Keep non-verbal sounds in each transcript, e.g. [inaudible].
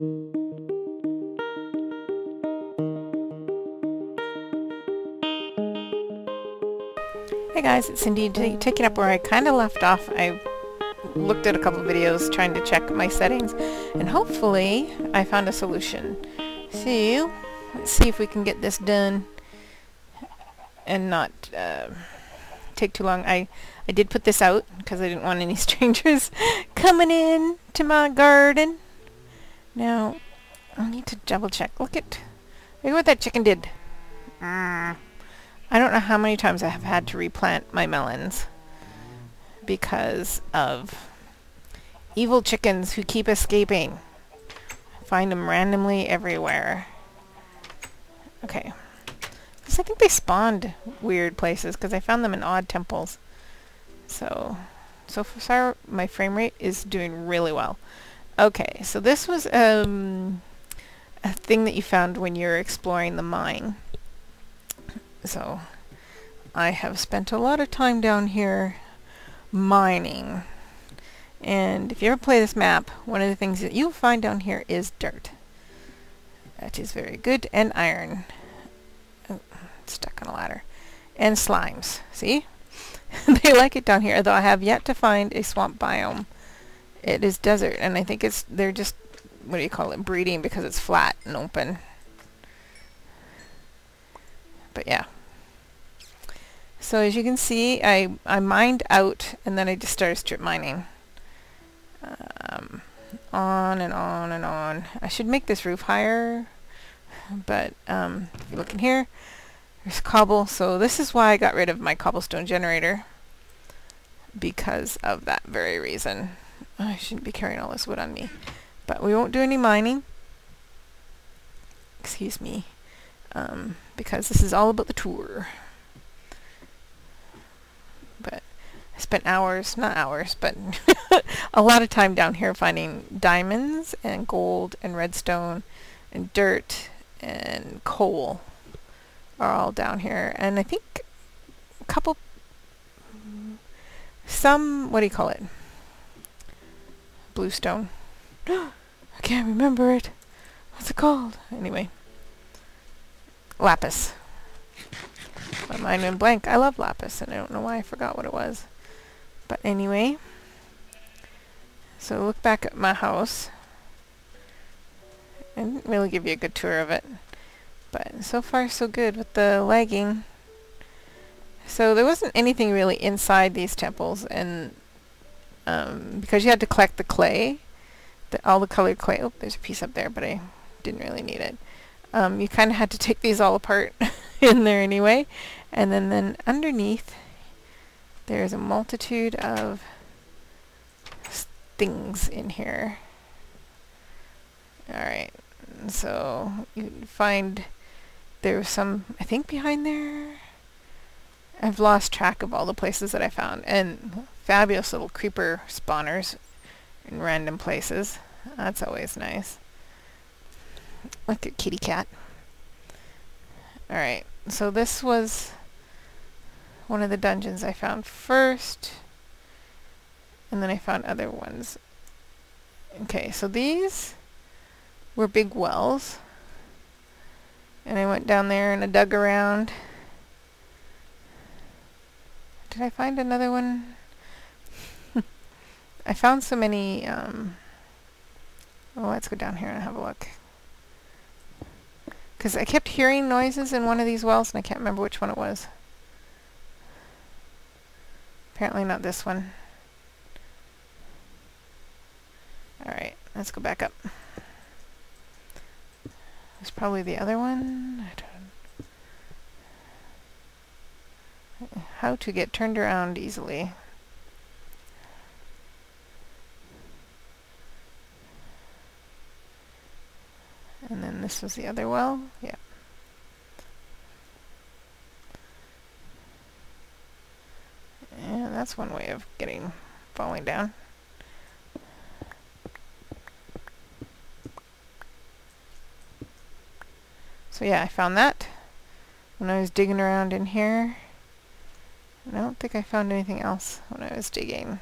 Hey guys, it's Cindy. Taking up where I kind of left off, I looked at a couple videos trying to check my settings, and hopefully I found a solution. So, let's see if we can get this done and not uh, take too long. I, I did put this out because I didn't want any [laughs] strangers coming in to my garden. Now, I need to double check. Look at, look at what that chicken did. Mm. I don't know how many times I have had to replant my melons because of evil chickens who keep escaping. Find them randomly everywhere. Okay. Because I think they spawned weird places because I found them in odd temples. So, so far my frame rate is doing really well. Okay, so this was um, a thing that you found when you're exploring the mine. So I have spent a lot of time down here mining. And if you ever play this map, one of the things that you'll find down here is dirt. That is very good. And iron. Oh, stuck on a ladder. And slimes. See? [laughs] they like it down here, though I have yet to find a swamp biome. It is desert, and I think it's they're just, what do you call it, breeding because it's flat and open. But yeah. So as you can see, I, I mined out and then I just started strip mining. Um, on and on and on. I should make this roof higher, but um, if you look in here, there's cobble. So this is why I got rid of my cobblestone generator, because of that very reason. I shouldn't be carrying all this wood on me. But we won't do any mining. Excuse me. Um, because this is all about the tour. But I spent hours, not hours, but [laughs] a lot of time down here finding diamonds and gold and redstone and dirt and coal are all down here. And I think a couple, some, what do you call it? Bluestone. [gasps] I can't remember it. What's it called? Anyway. Lapis. My mind went blank. I love lapis, and I don't know why I forgot what it was. But anyway, so look back at my house. I didn't really give you a good tour of it. But so far so good with the lagging. So there wasn't anything really inside these temples and um, because you had to collect the clay, the, all the colored clay. Oh, there's a piece up there, but I didn't really need it. Um, you kind of had to take these all apart [laughs] in there anyway. And then, then underneath there's a multitude of things in here. Alright, so you find there's some, I think behind there, I've lost track of all the places that I found, and fabulous little creeper spawners in random places. That's always nice. Look at kitty cat. Alright, so this was one of the dungeons I found first. And then I found other ones. Okay, so these were big wells. And I went down there and I dug around. Did I find another one? I found so many, um, well, let's go down here and have a look. Because I kept hearing noises in one of these wells and I can't remember which one it was. Apparently not this one. Alright, let's go back up. It's probably the other one. How to get turned around easily. This was the other well. Yeah. And that's one way of getting falling down. So yeah, I found that when I was digging around in here. I don't think I found anything else when I was digging.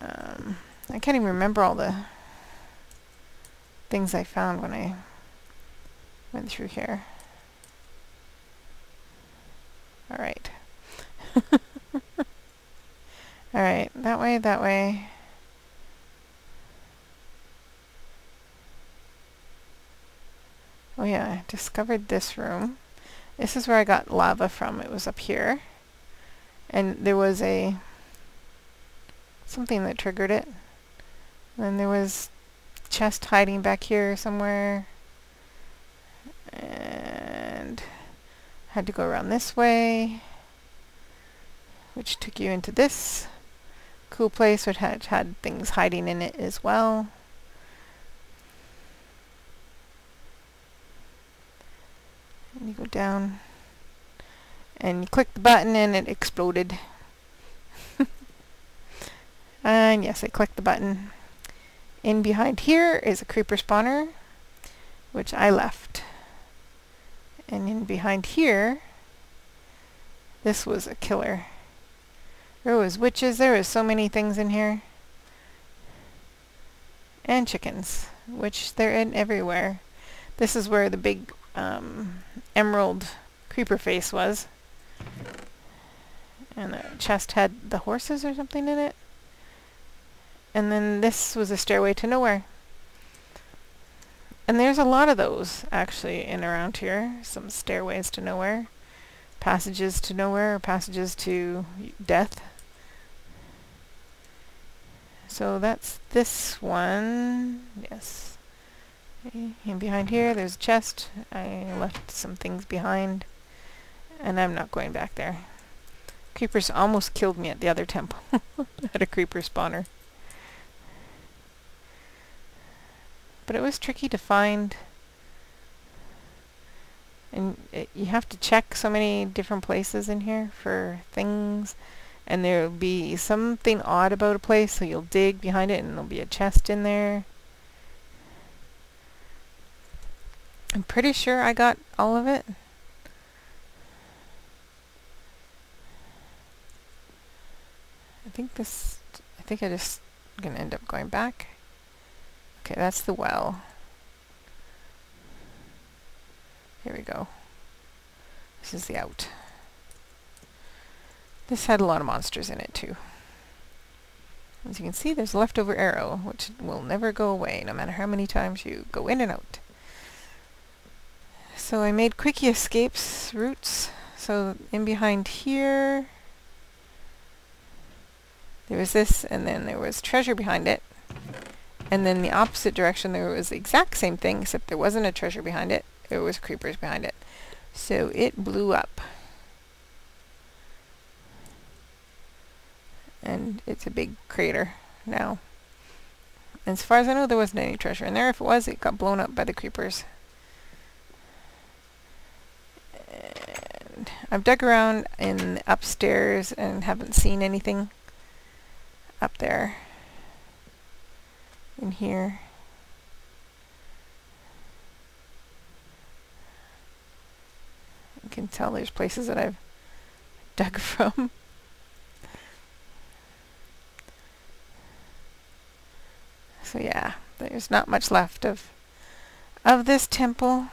Um, I can't even remember all the things I found when I went through here. Alright. [laughs] Alright, that way, that way. Oh yeah, I discovered this room. This is where I got lava from. It was up here. And there was a something that triggered it. And then there was chest hiding back here somewhere. And had to go around this way, which took you into this cool place which had, had things hiding in it as well. And you go down and you click the button and it exploded. [laughs] and yes, I clicked the button. In behind here is a creeper spawner, which I left. And in behind here, this was a killer. There was witches, there was so many things in here. And chickens, which they're in everywhere. This is where the big um, emerald creeper face was. And the chest had the horses or something in it. And then this was a stairway to nowhere. And there's a lot of those, actually, in around here. Some stairways to nowhere. Passages to nowhere, or passages to death. So that's this one. Yes. And behind here, there's a chest. I left some things behind. And I'm not going back there. Creepers almost killed me at the other temple. [laughs] Had a creeper spawner. But it was tricky to find. And it, you have to check so many different places in here for things and there'll be something odd about a place so you'll dig behind it and there'll be a chest in there I'm pretty sure I got all of it I think this I think I just gonna end up going back okay that's the well here we go this is the out this had a lot of monsters in it too. As you can see, there's a leftover arrow, which will never go away, no matter how many times you go in and out. So I made quickie escapes routes. So in behind here, there was this, and then there was treasure behind it. And then the opposite direction, there was the exact same thing, except there wasn't a treasure behind it. There was creepers behind it. So it blew up. and it's a big crater now. And As far as I know, there wasn't any treasure in there. If it was, it got blown up by the creepers. And I've dug around in upstairs and haven't seen anything up there in here. You can tell there's places that I've dug [laughs] from. So yeah, there's not much left of of this temple.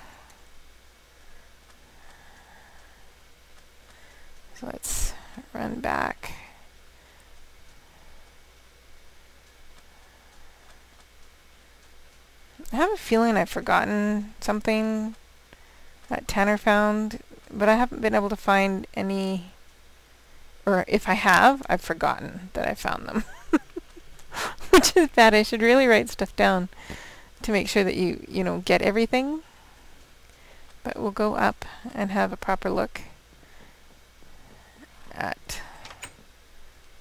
So let's run back. I have a feeling I've forgotten something that Tannah found, but I haven't been able to find any, or if I have, I've forgotten that I found them. [laughs] which is bad. I should really write stuff down to make sure that you, you know, get everything. But we'll go up and have a proper look at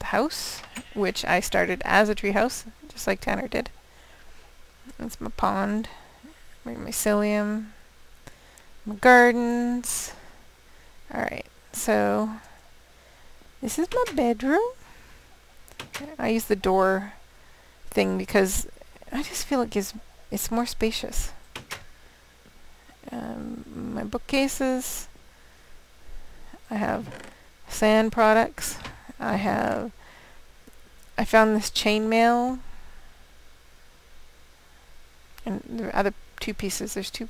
the house, which I started as a treehouse, just like Tannah did. That's my pond, my mycelium, my gardens. Alright, so this is my bedroom. I use the door thing because I just feel like it's, it's more spacious. Um, my bookcases, I have sand products, I have, I found this chainmail And the other two pieces, there's two,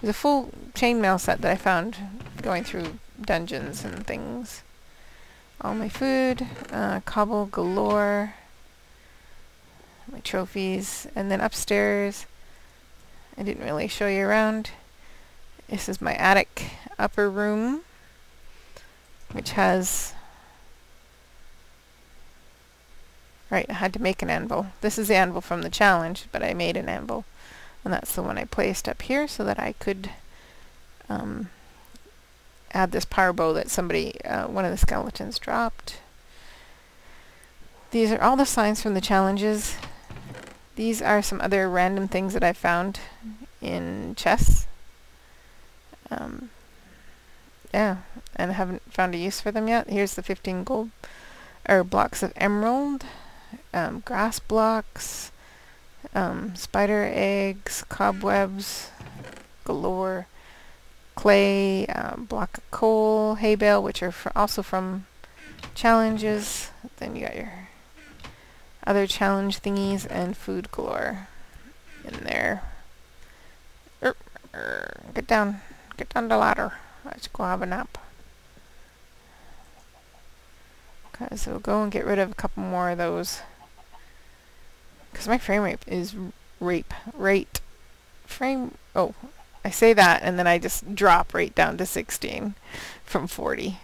there's a full chainmail set that I found going through dungeons and things. All my food, uh, cobble galore, my trophies, and then upstairs, I didn't really show you around. This is my attic upper room, which has Right, I had to make an anvil. This is the anvil from the challenge, but I made an anvil. And that's the one I placed up here so that I could um, add this power bow that somebody, uh, one of the skeletons dropped. These are all the signs from the challenges. These are some other random things that I found in chests. Um, yeah, and I haven't found a use for them yet. Here's the 15 gold, or blocks of emerald um, grass blocks, um, spider eggs, cobwebs galore, clay, um, block of coal, hay bale, which are also from challenges. Then you got your other challenge thingies and food galore in there. Er, er, get down. Get down the ladder. Let's go have a nap. Okay, so we'll go and get rid of a couple more of those. Because my frame rate is rape. Rate. Frame... Oh, I say that and then I just drop right down to 16 from 40.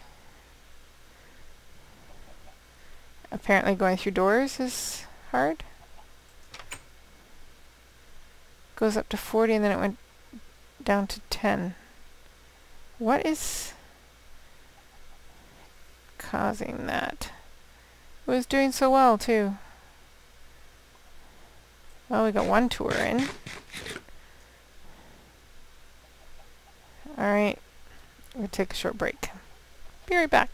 Apparently going through doors is hard. Goes up to 40 and then it went down to 10. What is causing that? It was doing so well too. Well, we got one tour in. Alright, we'll take a short break. Be right back.